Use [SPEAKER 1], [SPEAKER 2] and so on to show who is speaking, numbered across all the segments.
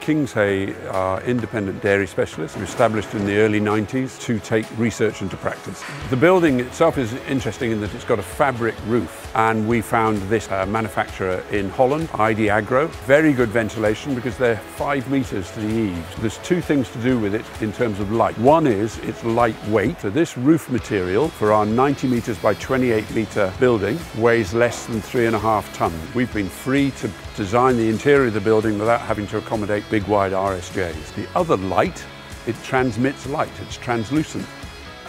[SPEAKER 1] Kingshay are independent dairy specialists who established in the early 90s to take research into practice. The building itself is interesting in that it's got a fabric roof and we found this uh, manufacturer in Holland, ID Agro. Very good ventilation because they're five metres to the eaves. There's two things to do with it in terms of light. One is it's lightweight. So this roof material for our 90 metres by 28 metre building weighs less than three and a half tonne. We've been free to design the interior of the building without having to accommodate big wide RSJs. The other light, it transmits light, it's translucent.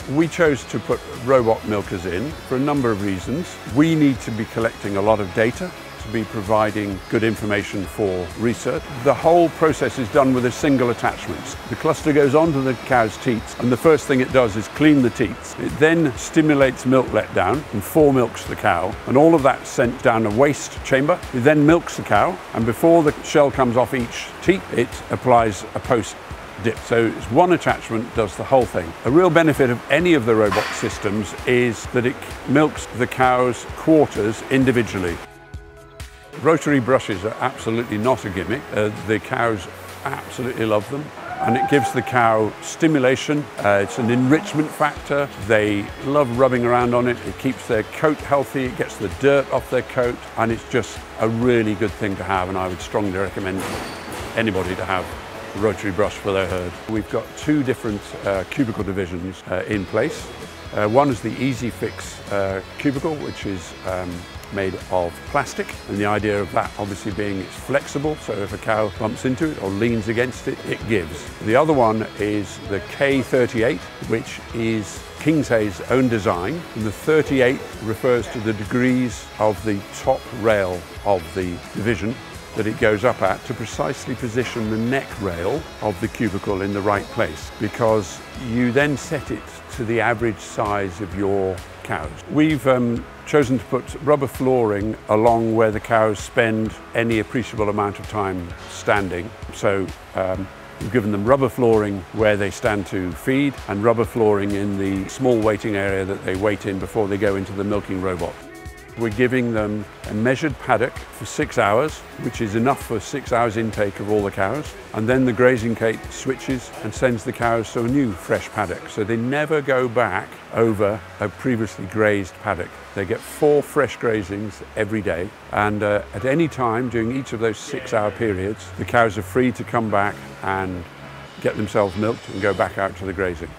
[SPEAKER 1] We chose to put robot milkers in for a number of reasons. We need to be collecting a lot of data to be providing good information for research. The whole process is done with a single attachment. The cluster goes onto the cow's teats and the first thing it does is clean the teats. It then stimulates milk letdown and fore-milks the cow and all of that sent down a waste chamber. It then milks the cow and before the shell comes off each teat it applies a post dip. So it's one attachment does the whole thing. A real benefit of any of the robot systems is that it milks the cow's quarters individually. Rotary brushes are absolutely not a gimmick. Uh, the cows absolutely love them and it gives the cow stimulation. Uh, it's an enrichment factor. They love rubbing around on it. It keeps their coat healthy. It gets the dirt off their coat and it's just a really good thing to have and I would strongly recommend anybody to have rotary brush for their herd. We've got two different uh, cubicle divisions uh, in place. Uh, one is the Easyfix uh, cubicle, which is um, made of plastic and the idea of that obviously being it's flexible so if a cow bumps into it or leans against it it gives. The other one is the K38 which is Kingshay's own design and the 38 refers to the degrees of the top rail of the division that it goes up at to precisely position the neck rail of the cubicle in the right place because you then set it to the average size of your cows. We've um, chosen to put rubber flooring along where the cows spend any appreciable amount of time standing. So um, We've given them rubber flooring where they stand to feed and rubber flooring in the small waiting area that they wait in before they go into the milking robot. We're giving them a measured paddock for six hours, which is enough for six hours intake of all the cows. And then the grazing gate switches and sends the cows to a new fresh paddock. So they never go back over a previously grazed paddock. They get four fresh grazings every day. And uh, at any time during each of those six hour periods, the cows are free to come back and get themselves milked and go back out to the grazing.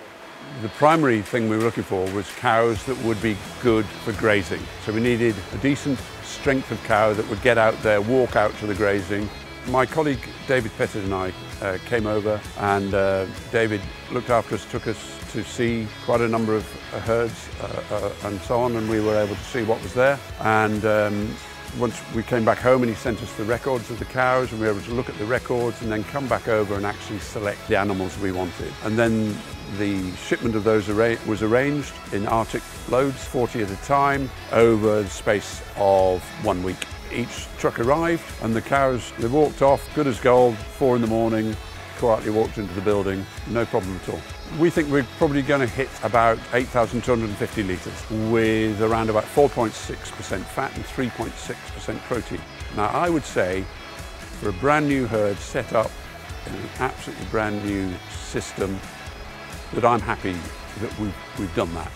[SPEAKER 1] The primary thing we were looking for was cows that would be good for grazing. So we needed a decent strength of cow that would get out there, walk out to the grazing. My colleague David Pettit and I uh, came over and uh, David looked after us, took us to see quite a number of uh, herds uh, uh, and so on and we were able to see what was there. And um, once we came back home and he sent us the records of the cows and we were able to look at the records and then come back over and actually select the animals we wanted. And then the shipment of those was arranged in artic loads, 40 at a time, over the space of one week. Each truck arrived and the cows, they walked off, good as gold, four in the morning, quietly walked into the building, no problem at all. We think we're probably going to hit about 8,250 litres with around about 4.6% fat and 3.6% protein. Now I would say for a brand new herd set up in an absolutely brand new system that I'm happy that we've, we've done that.